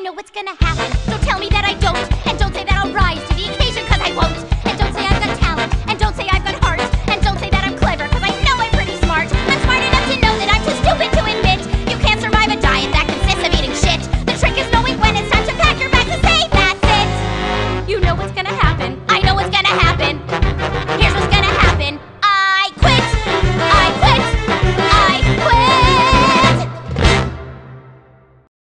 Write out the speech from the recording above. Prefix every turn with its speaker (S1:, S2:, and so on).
S1: I know what's gonna happen. Don't tell me that I